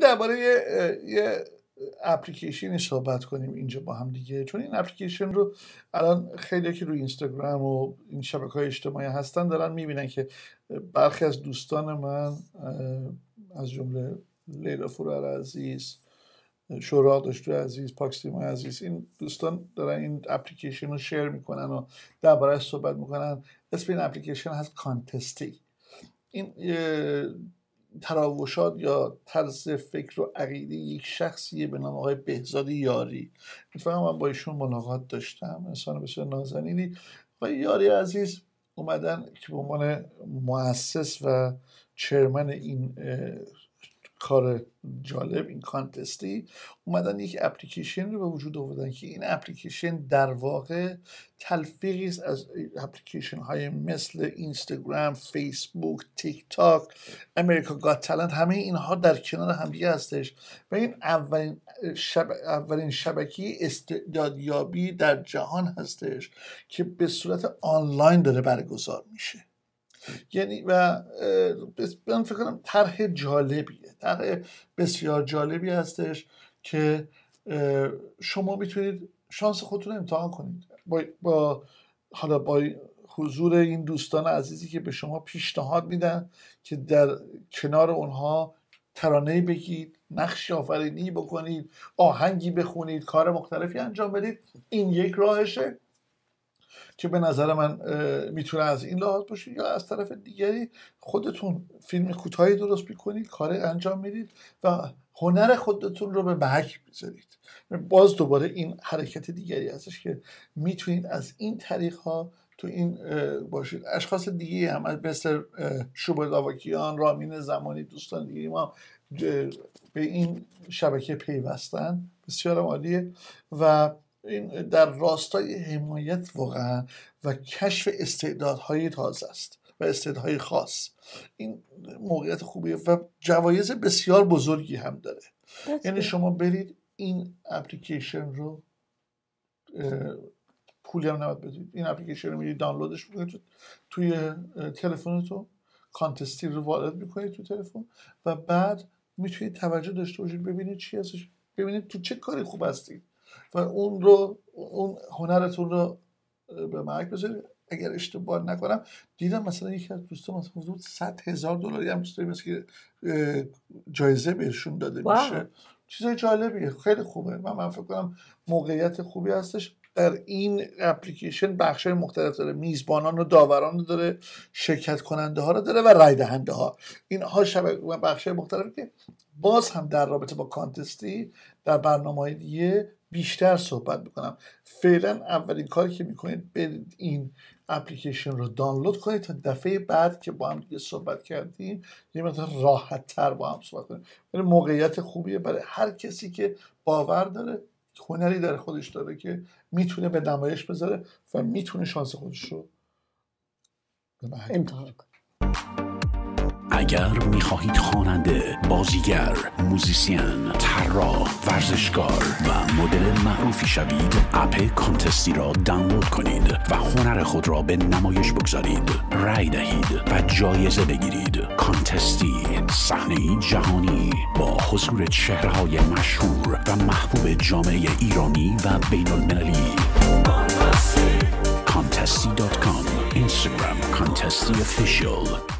درباره یه, یه اپلیکیشنی صحبت کنیم اینجا با هم دیگه. چون این اپلیکیشن رو الان خیلی که روی اینستاگرام و این شبکه های اجتماعی هستن دارن می‌بینن که برخی از دوستان من از جمله لیلا فرار عزیز شورا داشتو عزیز پاکستیما عزیز این دوستان دارن این اپلیکیشن رو شیر می‌کنن و درباره صحبت می‌کنن. اسم این اپلیکیشن هست کانتستی این تراوشات یا طرز فکر و عقیده یک شخصیه به نام آقای بهزاد یاری. اتفاقا من با ایشون ملاقات داشتم. انسان بسیار نازنینی. آقای یاری عزیز اومدن که به عنوان مؤسس و چرمن این کار جالب این کانتستی اومدن یک اپلیکیشن رو به وجود آوردن که این اپلیکیشن در واقع تلفیقی است از اپلیکیشن های مثل اینستاگرام فیسبوک تیک تاک امریکا گات تالنت همه اینها در کنار همدیگه هستش و این اولین, شب... اولین شبکه استعدادیابی در جهان هستش که به صورت آنلاین داره برگزار میشه. یعنی و من فکر کنم طرح جالبیه. طرح بسیار جالبی هستش که شما می‌تونید شانس خودتون امتحان کنید. با, با حالا با حضور این دوستان عزیزی که به شما پیشنهاد میدن که در کنار اونها ترانه بگید نقش آفرینی بکنید آهنگی بخونید کار مختلفی انجام بدید این یک راهشه. که به نظر من می‌تونه از این لحاظ باشه یا از طرف دیگری خودتون فیلم کوتاهی درست می‌کنید کار انجام می‌دید و هنر خودتون رو به محک می‌ذارید. باز دوباره این حرکت دیگری هستش که می‌تونید از این طریق ها تو این باشید. اشخاص دیگه هم مثل شوبر داواکیان رامین زمانی دوستان دیگه ما به این شبکه پیوستن. بسیار عالیه. و این در راستای حمایت واقعا و کشف استعدادهای تازه است و استعدادهای خاص. این موقعیت خوبیه و جوایز بسیار بزرگی هم داره. یعنی شما برید این اپلیکیشن رو پولی هم نباید بدید. این اپلیکیشن رو میرید دانلودش می‌کنید توی تلفنتون کانتستی رو وارد می‌کنید تو تلفن و بعد می‌تونید توجه داشته باشید ببینید چی هستش. ببینید تو چه کاری خوب هستید و اون رو اون هنرتون رو به مرگ بذارید اگر اشتباه نکنم دیدم مثلا یکی از دوستان مثلا حدود 100 هزار دلاری هم چیزایی مثل که جایزه بهشون داده میشه. چیزای جالبیه. خیلی خوبه. من من فکر کنم موقعیت خوبی هستش. در این اپلیکیشن بخش مختلف داره. میزبانان و داوران رو داره. شرکت کننده ها رو داره و رای دهنده ها اینها شبکه بخش مختلفی که باز هم در رابطه با کانتستی در برنامه های دیگه بیشتر صحبت می‌کنم. فعلا اولین کاری که می‌کنید برید این اپلیکیشن رو دانلود کنید تا دفعه بعد که با هم دیگه صحبت کردیم یه مقدار راحت تر با هم صحبت کنیم برای موقعیت خوبیه برای هر کسی که باور داره هنری در خودش داره که می‌تونه به نمایش بذاره و می‌تونه شانس خودش رو امتحان کنه. اگر می‌خواهید خواننده، بازیگر، موزیسین، طراح، ورزشکار و مدل معروفی شوید، اپ کانتستی را دانلود کنید و هنر خود را به نمایش بگذارید. رای دهید و جایزه بگیرید. کانتستی صحنه جهانی با حضور چهرههای مشهور و محبوب جامعه ایرانی و بین المللی. Contesty.com Instagram Contesty Official